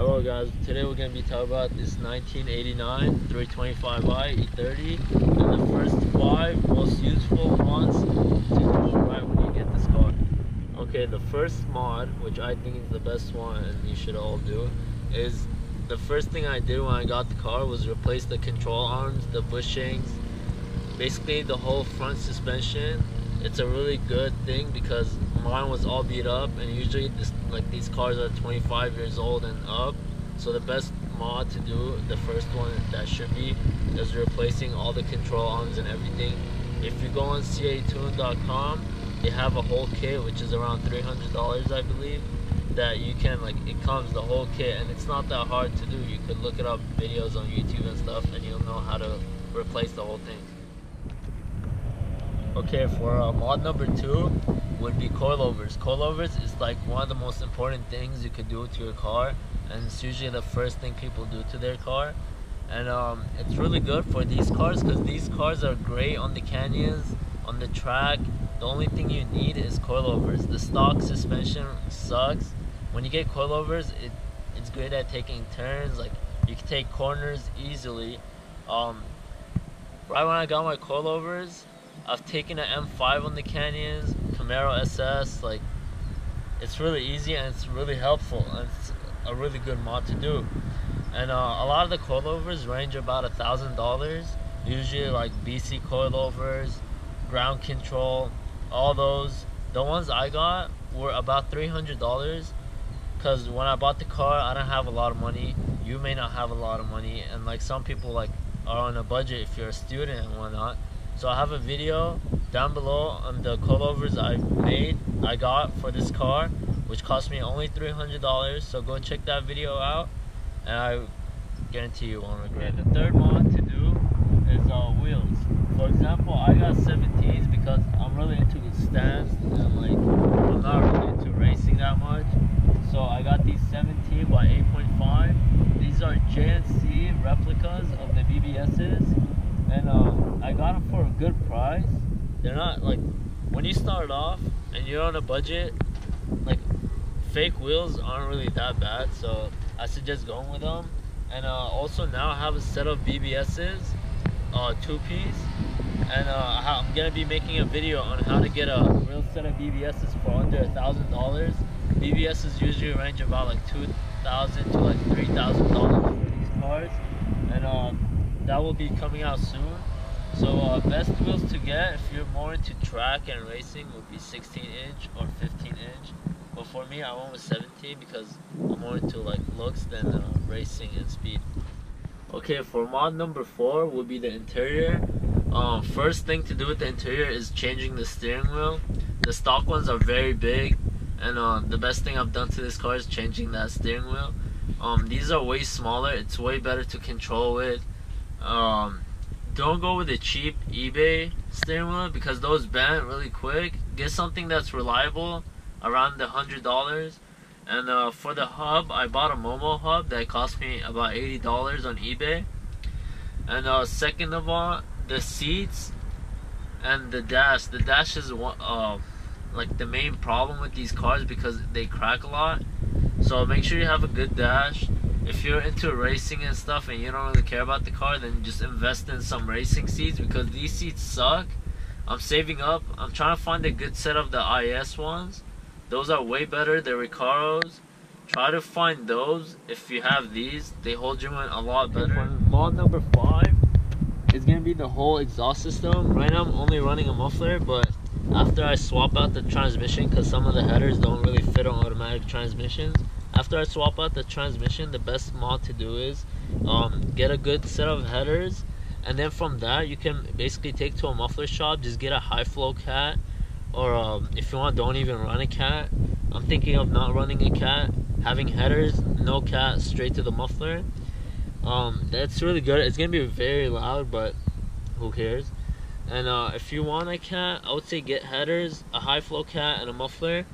Hello guys, today we're going to be talking about this 1989 325i E30 and the first five most useful mods to do right when you get this car. Okay, the first mod, which I think is the best one and you should all do, is the first thing I did when I got the car was replace the control arms, the bushings, basically the whole front suspension. It's a really good thing because mine was all beat up and usually this like these cars are 25 years old and up. So the best mod to do the first one that should be is replacing all the control arms and everything. If you go on catune.com they have a whole kit which is around $300 I believe that you can like it comes the whole kit and it's not that hard to do. You could look it up videos on YouTube and stuff and you'll know how to replace the whole thing okay for uh, mod number two would be coilovers. Coilovers is like one of the most important things you could do to your car, and it's usually the first thing people do to their car. And um, it's really good for these cars because these cars are great on the canyons, on the track. The only thing you need is coilovers. The stock suspension sucks. When you get coilovers, it it's great at taking turns. Like you can take corners easily. Um, right when I got my coilovers, I've taken an M5 on the canyons, Camaro SS, like it's really easy and it's really helpful and it's a really good mod to do. And uh, a lot of the coilovers range about a thousand dollars. Usually like BC coilovers, ground control, all those. The ones I got were about three hundred dollars. Cause when I bought the car, I don't have a lot of money. You may not have a lot of money, and like some people like are on a budget if you're a student and whatnot. So I have a video down below on the coilovers I made, I got for this car, which cost me only $300. So go check that video out, and I guarantee you won't regret it. The third mod to do is uh, wheels. For example, I got 17s because I'm really into stands and like I'm not really into racing that much. So I got these 17 by 8.5. These are JNC replicas of the BBSs and uh, I got them for a good price. They're not like when you start off and you're on a budget, like fake wheels aren't really that bad. So I suggest going with them. And uh, also now I have a set of BBSs, uh, two piece, and uh, I'm gonna be making a video on how to get a real set of BBSs for under a thousand dollars. BBSs usually range about like two thousand to like three thousand dollars for these cars, and uh, that will be coming out soon. So uh, best wheels to get if you're more into track and racing would be 16 inch or 15 inch. But for me, I went with 17 because I'm more into like looks than uh, racing and speed. Okay, for mod number four would be the interior. Um, first thing to do with the interior is changing the steering wheel. The stock ones are very big, and uh, the best thing I've done to this car is changing that steering wheel. Um, these are way smaller. It's way better to control with um, don't go with a cheap eBay steering because those bend really quick. Get something that's reliable around the hundred dollars. And uh, for the hub, I bought a Momo hub that cost me about eighty dollars on eBay. And uh, second of all, the seats and the dash. The dash is uh, like the main problem with these cars because they crack a lot. So make sure you have a good dash if you're into racing and stuff and you don't really care about the car, then just invest in some racing seats because these seats suck. I'm saving up. I'm trying to find a good set of the IS ones. Those are way better. They're Recaros. Try to find those. If you have these, they hold you in a lot better. Mod number five is gonna be the whole exhaust system. Right now I'm only running a muffler, but after I swap out the transmission, because some of the headers don't really fit on automatic transmissions, after I swap out the transmission, the best mod to do is um, get a good set of headers, and then from that you can basically take to a muffler shop, just get a high flow cat, or um, if you want, don't even run a cat. I'm thinking of not running a cat, having headers, no cat, straight to the muffler. Um, that's really good. It's gonna be very loud, but who cares? And uh, if you want a cat, I would say get headers, a high flow cat, and a muffler.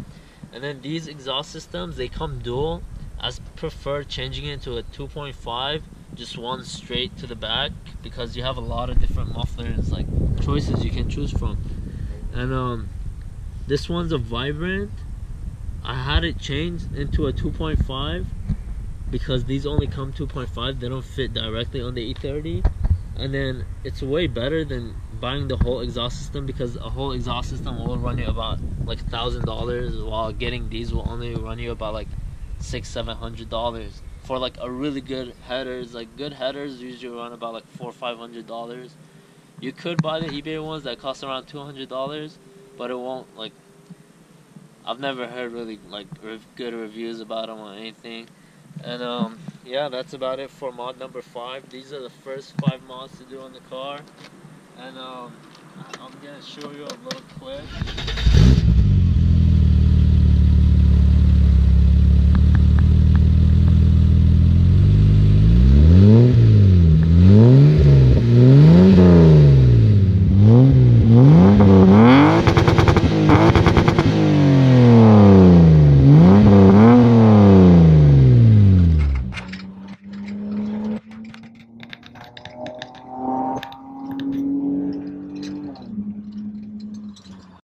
And then these exhaust systems, they come dual. I prefer changing it to a 2.5, just one straight to the back because you have a lot of different mufflers, like choices you can choose from. And um, this one's a Vibrant. I had it changed into a 2.5 because these only come 2.5 they don't fit directly on the E30 and then it's way better than buying the whole exhaust system because a whole exhaust system will run you about like a thousand dollars while getting these will only run you about like six seven hundred dollars. For like a really good headers like good headers usually run about like four five hundred dollars. You could buy the ebay ones that cost around two hundred dollars but it won't like i've never heard really like good reviews about them or anything. And um yeah that's about it for mod number five. These are the first five mods to do on the car and um i'm gonna show you a little clip